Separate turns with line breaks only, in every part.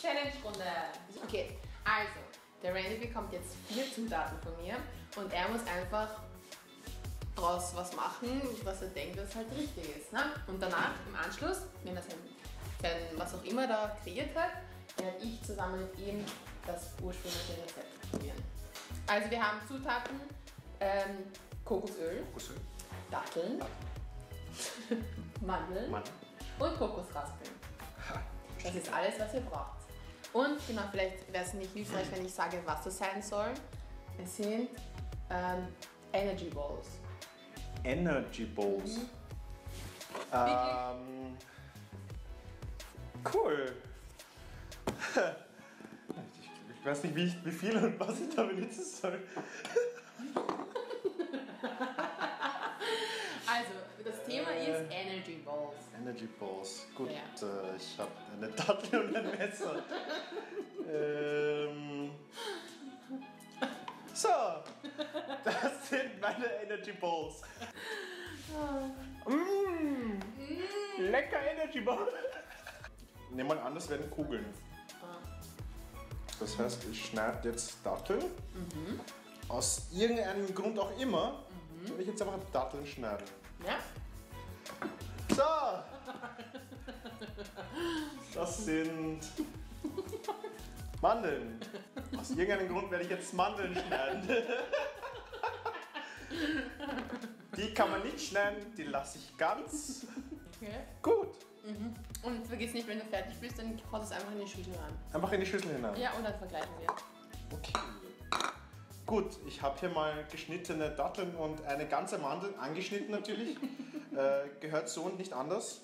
Challenge-Runde. Okay, also, der Randy bekommt jetzt vier Zutaten von mir und er muss einfach draus was machen, was er denkt, was halt richtig ist. Ne? Und danach, im Anschluss, wenn er sein, sein was auch immer da kreiert hat, werde ich zusammen mit ihm das ursprüngliche Rezept probieren. Also wir haben Zutaten, ähm, Kokosöl,
Kokosöl.
Datteln, Mandeln
Mann.
und Kokosraspeln. Das ist alles, was ihr braucht. Und genau, vielleicht wäre es nicht hilfreich, wenn ich sage, was das sein soll. Es sind ähm, Energy Balls.
Energy Bowls.
Mhm.
Ähm, cool. Ich, ich weiß nicht, wie, ich, wie viel und was ich da benutzen soll.
Also, das Thema ist Energy Balls.
Energy Balls. Gut,
Ja.
äh, ich habe eine Dattel und ein Messer. ähm, so, das sind meine Energy Balls. Mmh, lecker Energy Ball. Nehmen mal an, das werden Kugeln. Das heißt, ich schneide jetzt Datteln. Aus irgendeinem Grund auch immer, will ich jetzt einfach Datteln schneiden.
Ja?
So! Das sind Mandeln. Aus irgendeinem Grund werde ich jetzt Mandeln schneiden. Die kann man nicht schneiden, die lasse ich ganz.
Okay.
Gut.
Und vergiss nicht, wenn du fertig bist, dann haut es einfach in die Schüssel rein.
Einfach in die Schüssel hinein.
Ja, und dann vergleichen wir.
Okay. Gut, ich habe hier mal geschnittene Datteln und eine ganze Mandel, angeschnitten natürlich. Äh, gehört so und nicht anders.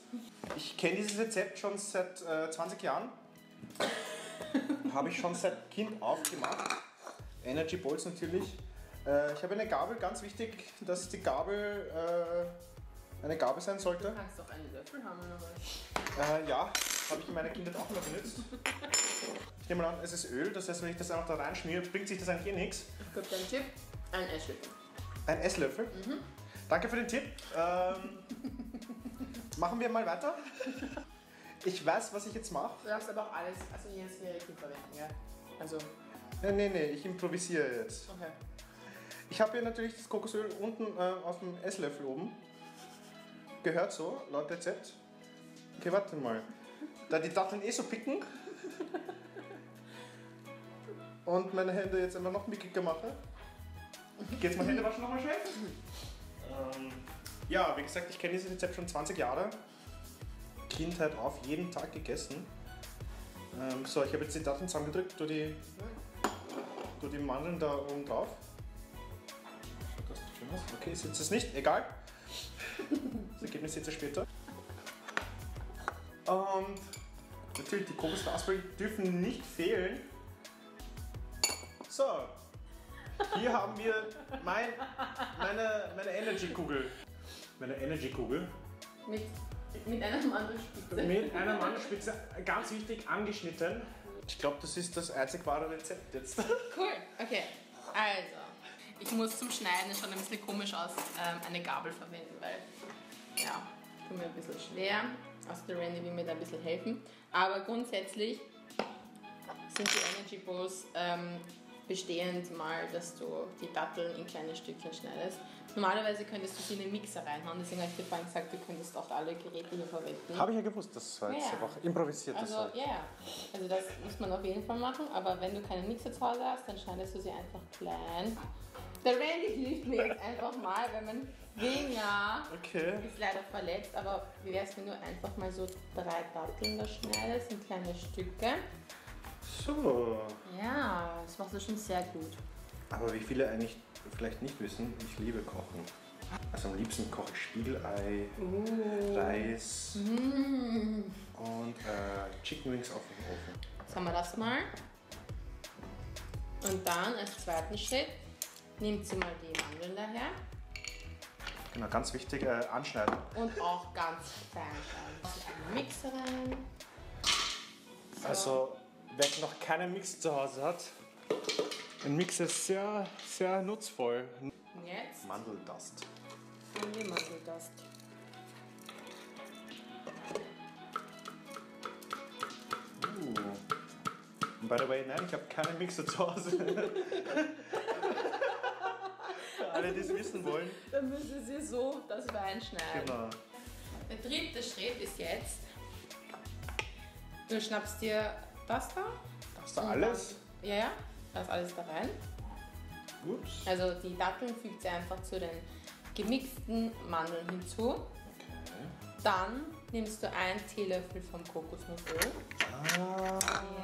Ich kenne dieses Rezept schon seit äh, 20 Jahren. habe ich schon seit Kind aufgemacht. Energy Balls natürlich. Äh, ich habe eine Gabel, ganz wichtig, dass die Gabel äh, eine Gabel sein sollte.
Du kannst doch einen Löffel haben oder was?
Äh, ja, habe ich in meiner Kindheit auch immer benutzt. Ich nehme mal an, es ist Öl, das heißt, wenn ich das einfach da reinschmiere, bringt sich das eigentlich eh nichts.
Ich gebe dir einen Tipp, einen Esslöffel.
Ein Esslöffel. Danke für den Tipp. Ähm, machen wir mal weiter. Ich weiß, was ich jetzt mache.
Du darfst aber auch alles, also jedes Gericht verwenden, ja? Also,
Nee, nee, nee, ich improvisiere jetzt.
okay.
Ich habe hier natürlich das Kokosöl unten äh, auf dem Esslöffel oben. Gehört so, laut Rezept. Okay, warte mal. Da die Datteln eh so picken und meine Hände jetzt immer noch mickiger mache. Geht's mal Hände waschen nochmal schnell? Ähm, ja, wie gesagt, ich kenne dieses Rezept schon 20 Jahre. Kindheit auf, jeden Tag gegessen. Ähm, so, ich habe jetzt die Datteln zusammengedrückt, tu die, tu die Mandeln da oben drauf. Das schön aus? Okay, ist jetzt es nicht, egal. Das Ergebnis seht ihr später. Und natürlich, die Kokosraspeln dürfen nicht fehlen. So, hier haben wir mein, meine, meine Energy-Kugel. Meine Energy-Kugel.
Mit, mit einer Mandelspitze.
Mit einer Mandelspitze, ganz wichtig, angeschnitten. Ich glaube, das ist das einzig wahre Rezept jetzt.
Cool, okay. Also, ich muss zum Schneiden, es schaut ein bisschen komisch aus, ähm, eine Gabel verwenden, weil, ja, tut mir ein bisschen schwer. Also der Randy will mir da ein bisschen helfen. Aber grundsätzlich sind die Energy Balls ähm, bestehend mal, dass du die Datteln in kleine Stückchen schneidest. Normalerweise könntest du sie in den Mixer reinhauen, deswegen habe ich dir vorhin gesagt, du könntest auch alle Geräte hier verwenden.
Habe ich ja gewusst, das war jetzt
Ja.
einfach improvisiert.
Also, ja, ja. Also, das muss man auf jeden Fall machen. Aber wenn du keinen Mixer zu Hause hast, dann schneidest du sie einfach klein. Der Randy hilft mir jetzt einfach mal, weil mein Finger
Okay.
ist leider verletzt. Aber wie wäre es, wenn du einfach mal so drei Datteln da schneidest in kleine Stücke?
So.
Ja, das machst du schon sehr gut.
Aber wie viele eigentlich vielleicht nicht wissen, ich liebe Kochen. Also am liebsten koche ich Spiegelei, Reis und äh, Chicken Wings auf dem Ofen.
Haben wir das mal. Und dann als zweiten Schritt nimmt sie mal die Mandeln daher
Genau, ganz wichtig, äh, anschneiden.
und auch ganz fein schneiden. Also Mixer rein. So.
Also, wer noch keinen Mix zu Hause hat, ein Mix ist sehr, sehr nutzvoll.
Und jetzt
Mandeldust.
wir Mandeldust.
Uh. By the way, nein, ich habe keinen Mixer zu Hause. Für alle, die es wissen wollen.
Dann müssen Sie so das Wein schneiden.
Genau.
Der dritte Schritt ist jetzt, du schnappst dir das da.
Das da alles?
Dann, ja, ja, da ist alles da rein.
Gut.
Also die Datteln fügt sie einfach zu den gemixten Mandeln hinzu.
Okay.
Dann nimmst du einen Teelöffel vom Kokosnussöl.
Ah.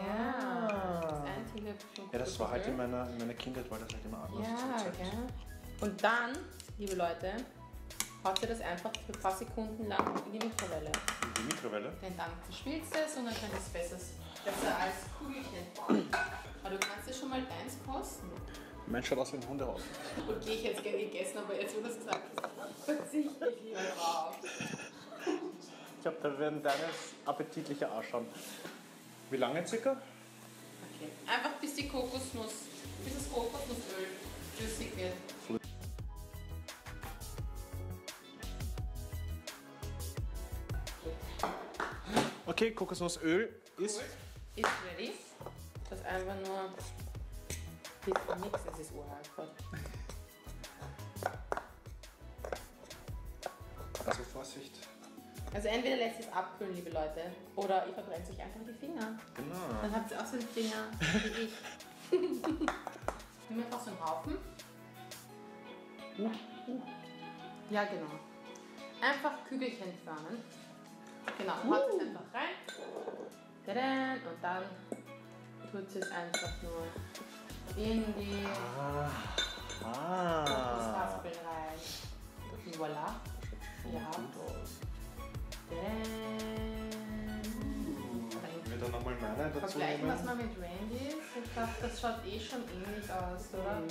Ja. Das ist ein Teelöffel vom
Ja, das war halt in meiner, in meiner Kindheit, war das halt immer anders.
Ja, gell. Und dann, liebe Leute, haut ihr das einfach für ein paar Sekunden lang in die Mikrowelle.
In die Mikrowelle.
Denn dann zerschmilzt es und dann kann es besser, besser als Kugelchen. Aber du kannst ja schon mal deins kosten.
Mensch schaut aus wie ein Hundehaus.
Okay, ich hätte es gerne gegessen, aber jetzt, wo du es gesagt hast, verzichte ich lieber drauf.
Ich glaube, da werden deines appetitlicher ausschauen. Wie lange circa?
Okay. Einfach bis die Kokosnuss, bis das Kokosnussöl flüssig wird.
Okay, Kokosnussöl ist.
Ist ready. Das einfach nur bisschen nix, es ist uralt.
Also Vorsicht.
Also entweder lässt es abkühlen, liebe Leute, oder ihr verbrennt euch einfach die Finger.
Genau.
Dann habt ihr auch so einen Finger wie ich. Nimm einfach so einen Haufen. Ja, genau. Einfach Kügelchen formen. Genau, haut es einfach rein. Tadam, Und dann tut es einfach nur in die
Ah. Ah.
Kokosraspeln rein. Und voilà.
Schon
Ja.
gut aus. Wir dann nochmal meine dazu
Vergleichen wir es mal mit Randy's. Ich glaube, das schaut eh schon ähnlich aus, oder?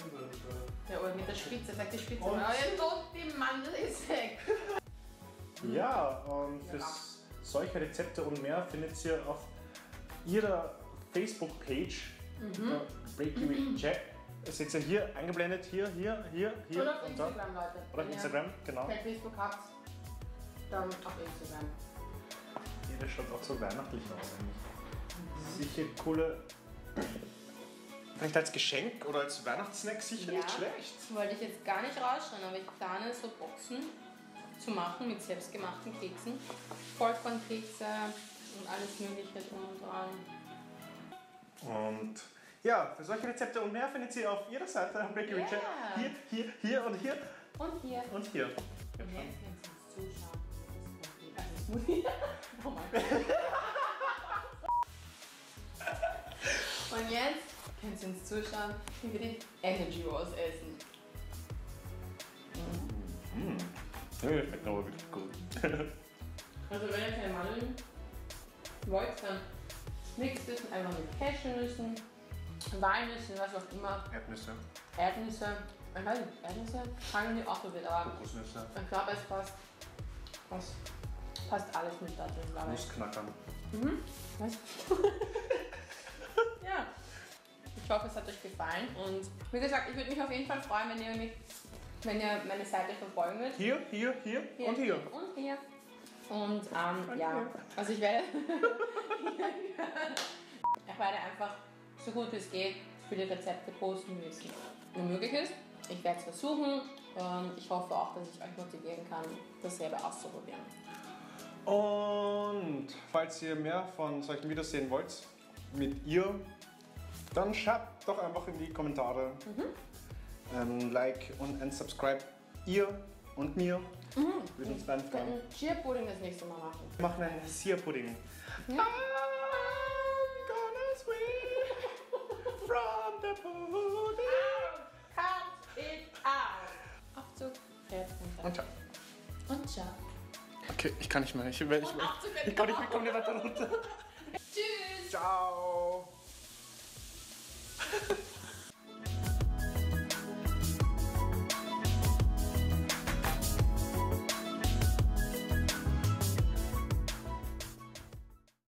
Ja, oder mit der Spitze. Sag die Spitze
Und-
mal. Oh, tot, die Mandel ist weg.
Ja, und für
Ja.
solche Rezepte und mehr findet ihr auf ihrer Facebook-Page.
Mhm.
Jack. Das seht ihr hier eingeblendet, hier, hier, hier, hier
Oder auf
und da.
Instagram, Leute.
Oder auf
Wenn ihr
Instagram, genau.
Kein Facebook habt, dann auf Instagram.
Jeder schaut auch so weihnachtlich aus eigentlich. Sicher coole. Vielleicht als Geschenk oder als Weihnachtssnack sicher nicht
Ja.
schlecht.
Das wollte ich jetzt gar nicht rausschneiden, aber ich plane so Boxen zu machen mit selbstgemachten Keksen. Vollkornkekse und alles mögliche drum und dran.
Und ja, für solche Rezepte und mehr findet ihr auf ihrer Seite Breaky with Jack.
Ja.
Hier, hier, hier und hier
Und hier.
und hier.
Und jetzt können Sie uns zuschauen. Das Smoothie. Also Smoothie. Oh mein Gott. Und jetzt können Sie uns zuschauen, wie wir die Energy Rolls essen.
Ja, das schmeckt aber wirklich gut.
Also wenn ihr keine Mandeln wollt, dann mixt es einfach mit Cashewnüssen, Walnüssen, was auch immer,
Erdnüsse,
Erdnüsse. Ich weiß nicht, Erdnüsse fangen die auch mit, aber
Kokosnüsse,
ich glaube, es passt, es passt alles mit da drin, glaube ich.
Nussknackern.
Was? ja. Ich hoffe, es hat euch gefallen und wie gesagt, ich würde mich auf jeden Fall freuen, wenn ihr, mich, wenn ihr meine Seite verfolgen würdet.
Hier, hier, hier, und hier.
Und hier. Und ähm, ja, also ich werde, ich werde einfach so gut wie es geht viele Rezepte posten, wie es nur möglich ist. Ich werde es versuchen und ich hoffe auch, dass ich euch motivieren kann, das selber auszuprobieren.
Und falls ihr mehr von solchen Videos sehen wollt, mit ihr, dann schreibt doch einfach in die Kommentare. Ähm, like und ein Subscribe ihr und mir. Mhm. würden uns
beim
freuen.
Wir könnten Cheer-Pudding das nächste Mal machen.
Wir machen einen Cheer-Pudding.
Ja.
I'm gonna swing from the pudding.
Cut it out. Aufzug, fährt runter.
Und ciao.
Und ciao.
Okay, ich kann nicht mehr. Ich, ich, ich, ich, ich komme nicht weiter runter.
Tschüss.
Ciao.